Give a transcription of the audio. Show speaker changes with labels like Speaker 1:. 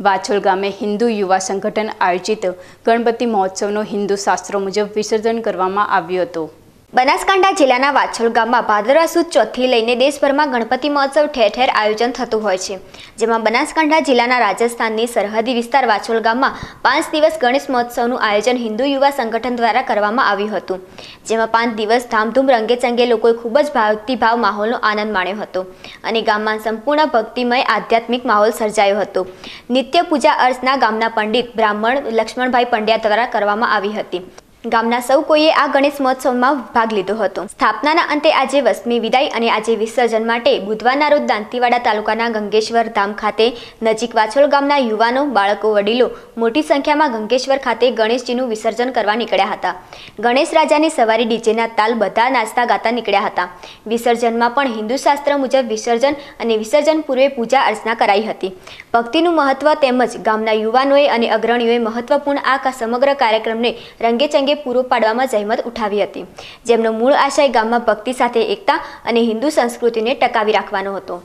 Speaker 1: વાછોલ ગામે હિન્દુ યુવા સંગઠન આયોજિત ગણપતિ મહોત્સવનો હિન્દુ શાસ્ત્રો મુજબ વિસર્જન કરવામાં આવ્યું હતું.
Speaker 2: બનાસકાંઠા જિલ્લાના વાછોલ ગામમાં ભાદરવા સુદ ચોથથી લઈને દેશભરમાં ગણપતિ મહોત્સવ ઠેર ઠેર આયોજન થતું હોય છે. જેમાં બનાસકાંઠા જિલ્લાના રાજસ્થાનની સરહદી વિસ્તાર વાછોલ ગામમાં પાંચ દિવસ ગણેશ મહોત્સવનું આયોજન હિન્દુ યુવા સંગઠન દ્વારા કરવામાં આવ્યું હતું. જેમાં પાંચ દિવસ ધામધૂમ રંગેચંગે લોકોએ ખૂબ જ ભક્તિભાવ માહોલનો આનંદ માણ્યો હતો અને ગામમાં સંપૂર્ણ ભક્તિમય આધ્યાત્મિક માહોલ સર્જાયો હતો. નિત્ય પૂજા અર્ચના ગામના પંડિત બ્રાહ્મણ લક્ષ્મણભાઈ પંડ્યા દ્વારા કરવામાં આવી હતી. ગામના સૌ કોઈએ આ ગણેશ મહોત્સવમાં ભાગ લીધો હતો. સ્થાપનાના અંતે આજે વસમી વિદાય અને આજે વિસર્જન માટે બુધવારના રોજ દાંતીવાડા તાલુકાના ગંગેશ્વર ધામ ખાતે નજીક વાછોલ ગામના યુવાનો, બાળકો, વડીલો મોટી સંખ્યામાં ગંગેશ્વર ખાતે ગણેશજીનું વિસર્જન કરવા નીકળ્યા હતા. ગણેશ રાજાની સવારી ડીજેના તાલ બધા નાચતા ગાતા નીકળ્યા હતા. વિસર્જનમાં પણ હિન્દુ શાસ્ત્ર મુજબ વિસર્જન અને વિસર્જન પૂર્વે પૂજા અર્ચના કરાઈ હતી. ભક્તિનું મહત્વ તેમજ ગામના યુવાનોએ અને અગ્રણીઓએ મહત્વપૂર્ણ આ સમગ્ર કાર્યક્રમને રંગેચંગે પૂરો પાડવામાં જહેમત ઉઠાવી હતી. જેમનો મૂળ આશય ગામમાં ભક્તિ સાથે એકતા અને હિન્દુ સંસ્કૃતિને ટકાવી રાખવાનો હતો.